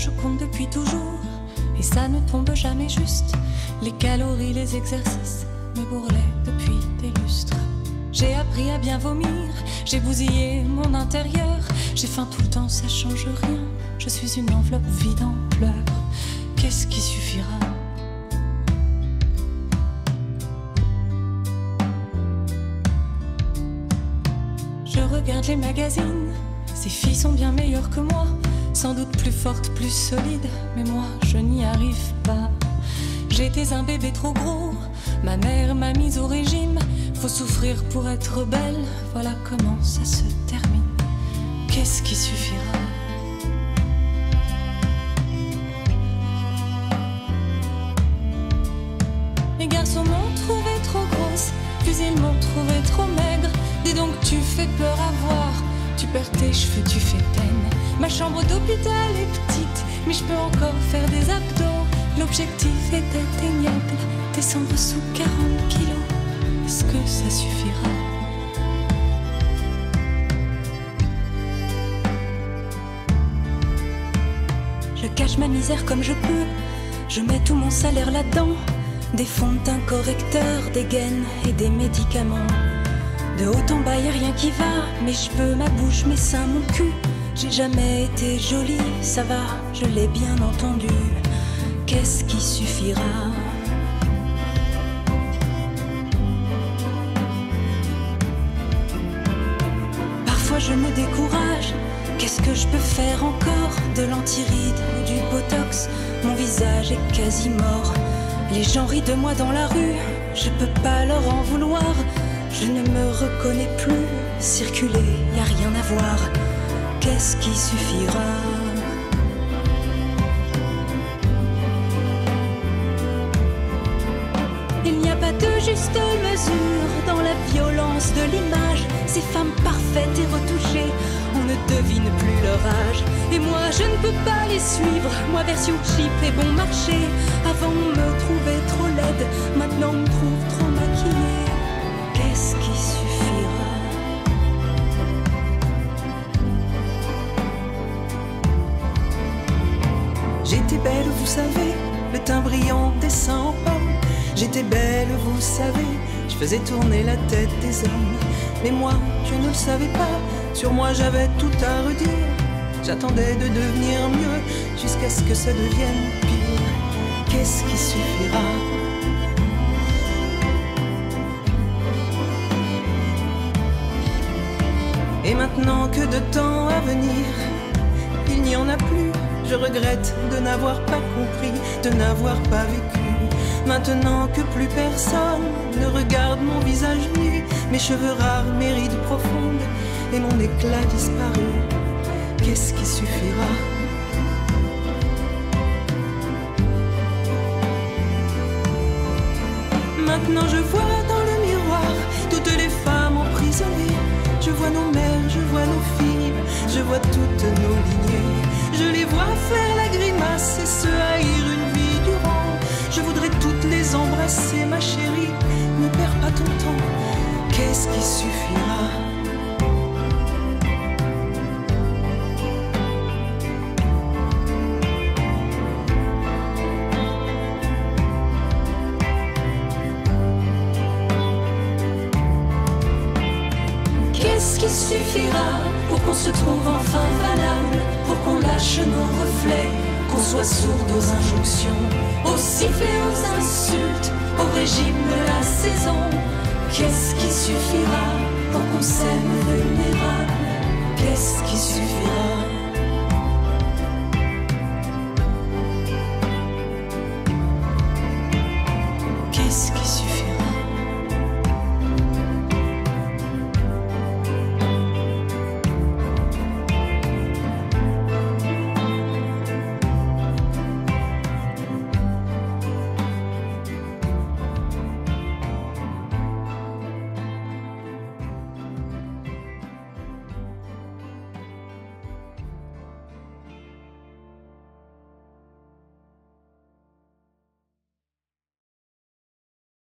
je compte depuis toujours. Et ça ne tombe jamais juste. Les calories, les exercices me bourrelaient depuis des lustres. J'ai appris à bien vomir, j'ai bousillé mon intérieur. J'ai faim tout le temps, ça change rien. Je suis une enveloppe vide en pleurs. Qu'est-ce qui suffira? Je regarde les magazines, ces filles sont bien meilleures que moi, doute plus solides, mais moi je n'y arrive pas. J'étais un bébé trop gros, ma mère m'a mise au régime, faut souffrir pour être belle, voilà comment ça se termine. Qu'est-ce qui suffira? Les garçons m'ont trouvé trop grosse, puis ils m'ont trouvé trop maigre. Dis donc, tu fais peur à voir. Cheveux, tu fais peine. Ma chambre d'hôpital est petite, mais je peux encore faire des abdos. L'objectif est atteignable, descendre sous 40 kilos. Est-ce que ça suffira? Je cache ma misère comme je peux. Je mets tout mon salaire là-dedans. Des fonds de teint correcteurs, des gaines et des médicaments. De haut en bas, y a rien qui va. Mes cheveux, ma bouche, mes seins, mon cul. J'ai jamais été jolie, ça va, je l'ai bien entendu. Qu'est-ce qui suffira? Parfois je me décourage. Qu'est-ce que je peux faire encore? De l'antiride ou du botox? Mon visage est quasi mort. Les gens rient de moi dans la rue. Je peux pas leur en vouloir. Je ne me reconnais plus. Circuler, y a rien à voir. Qu'est-ce qui suffira? Il n'y a pas de juste mesure dans la violence de l'image. Ces femmes parfaites et retouchées, on ne devine plus leur âge. Et moi, je ne peux pas les suivre. Moi, version cheap et bon marché. Avant, on me trouvait trop laide. Maintenant, on me trouve trop maquillée. J'étais belle, vous savez, le teint brillant, des seins en pomme. J'étais belle, vous savez, je faisais tourner la tête des hommes. Mais moi, je ne le savais pas, sur moi j'avais tout à redire. J'attendais de devenir mieux, jusqu'à ce que ça devienne pire. Qu'est-ce qui suffira? Et maintenant que de temps à venir, Je regrette de n'avoir pas compris, de n'avoir pas vécu. Maintenant que plus personne ne regarde mon visage nu, mes cheveux rares, mes rides profondes et mon éclat disparu, qu'est-ce qui suffira? Maintenant je vois dans le miroir toutes les femmes emprisonnées. Je vois nos mères, je vois nos filles, je vois toutes nos lignées. Je les vois faire la grimace et se haïr une vie durant. Je voudrais toutes les embrasser, ma chérie. Ne perds pas ton temps. Qu'est-ce qui suffira? Qu'est-ce qui suffira pour qu'on se trouve enfin valable, qu'on lâche nos reflets, qu'on soit sourd aux injonctions, aux sifflets, aux insultes, au régime de la saison. Qu'est-ce qui suffira pour qu'on s'aime vulnérable Qu'est-ce qui suffira?